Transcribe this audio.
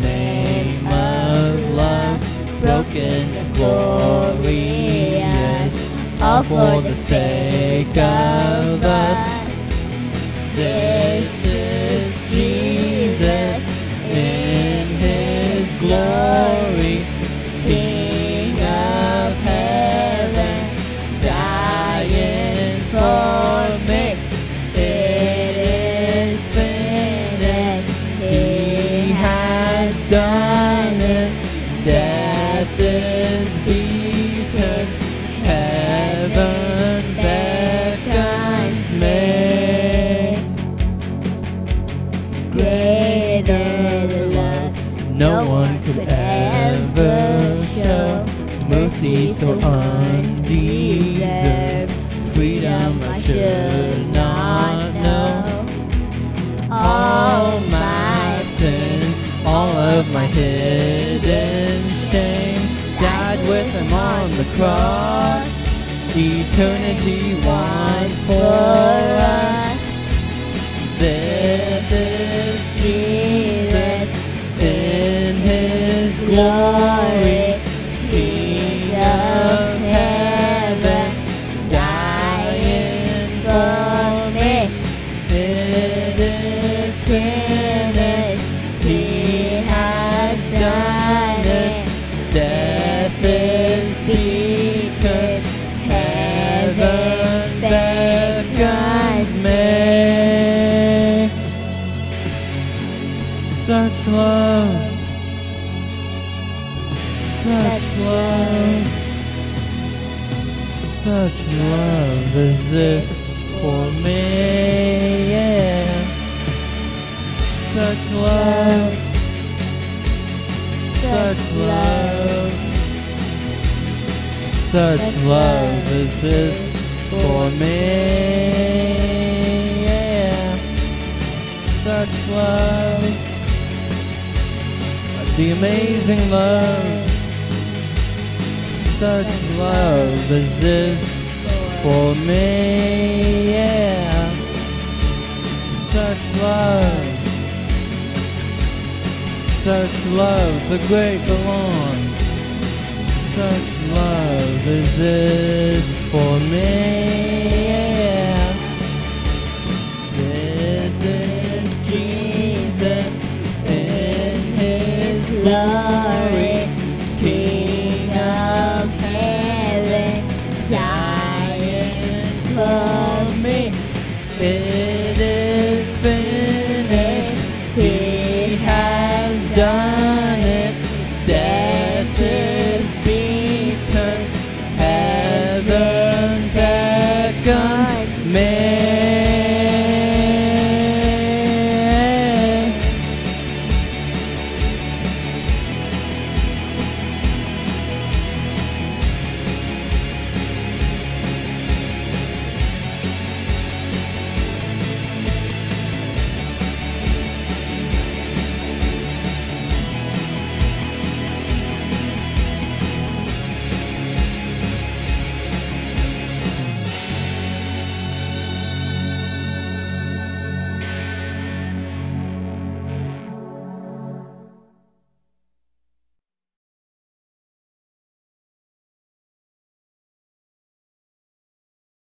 name of love, broken and glorious, all for the sake of us. Greater love No one could ever show mercy so undeserved. Freedom I should not know. All my sins, all of my hidden shame, died with him on the cross. Eternity won for us. This His Such love is this for me. Yeah. Such love. Such love. Such love is this for me. Yeah. Such love. The amazing love. Such love is this for me. Yeah. Such love. Such love, the great belong. Such love is this for me. been